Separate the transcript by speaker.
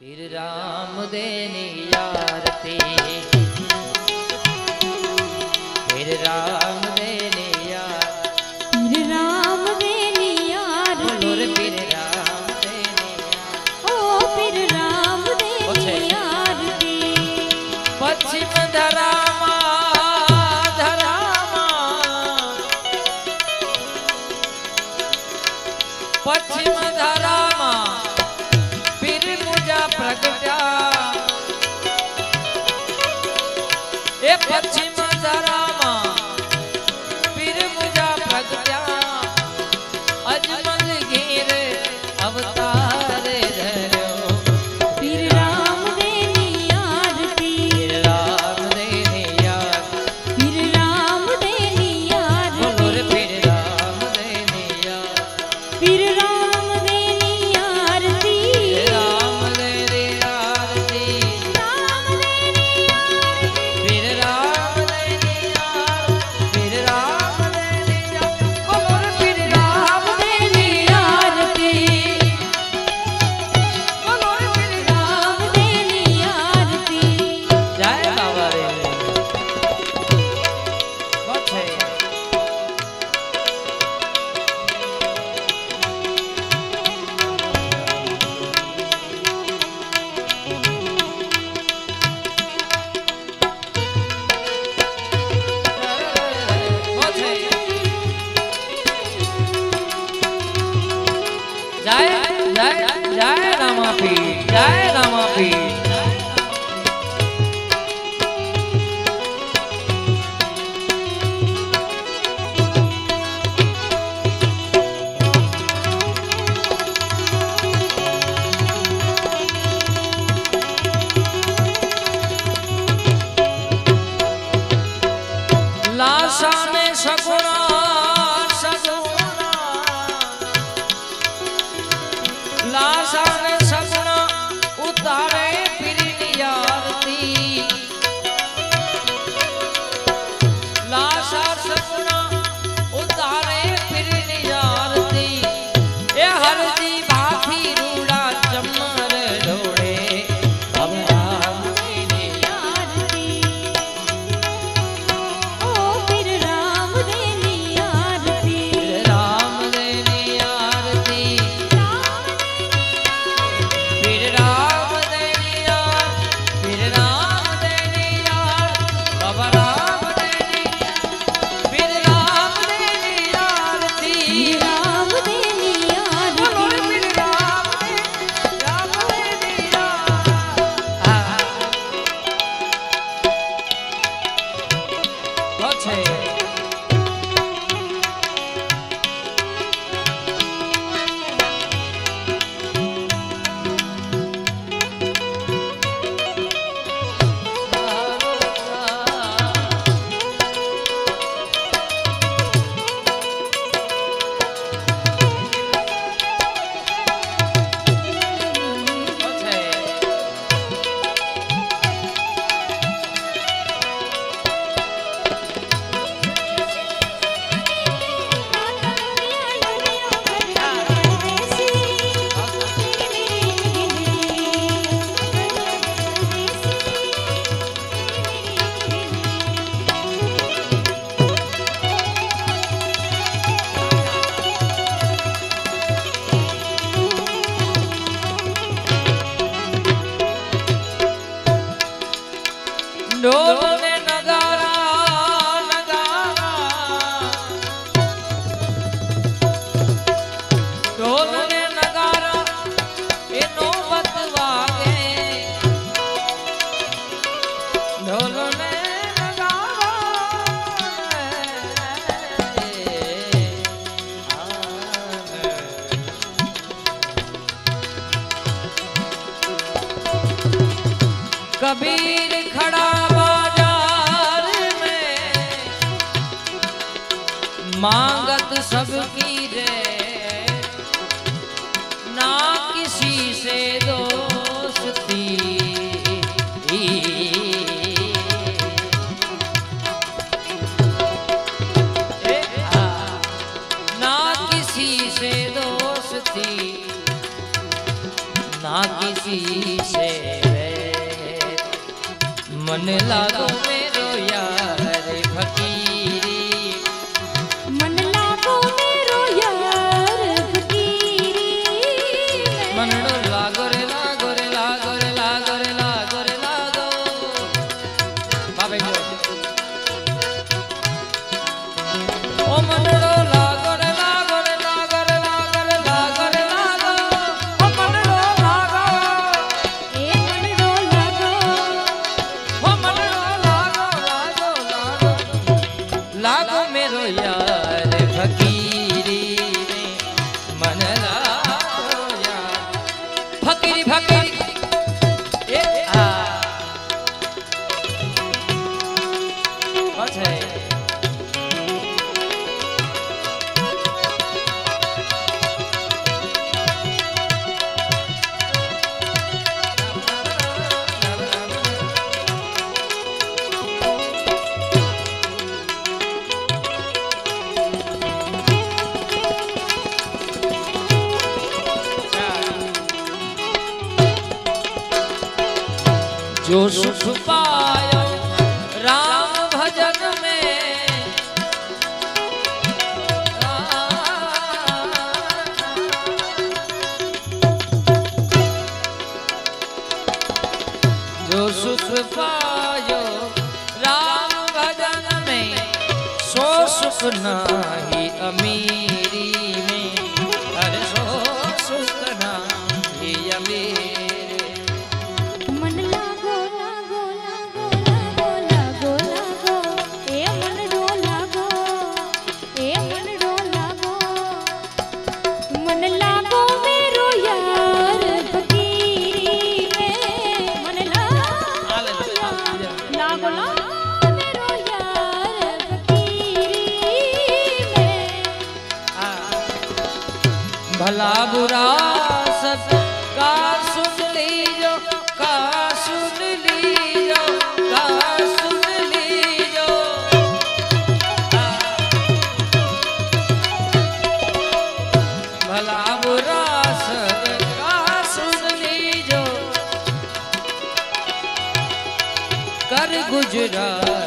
Speaker 1: ਪੀਰ ਰਾਮ ਦੇ ਨਿਆਰ ਤੇ लगता सदा कबीर खड़ा बाज़ार में। मांगत सबकी रे। ना किसी से दोस्ती। ना किसी से મને લાગો जो सुख पायो राम भजन में। जो सुख पायो राम भजन में, सो सुख नाही अमीर। ભલા બુરા સત્કાર સુન લીજો કા સુન લીજો કા સુન લીજો ભલા બુરા સત્કાર સુન લીજો કર ગુજરાત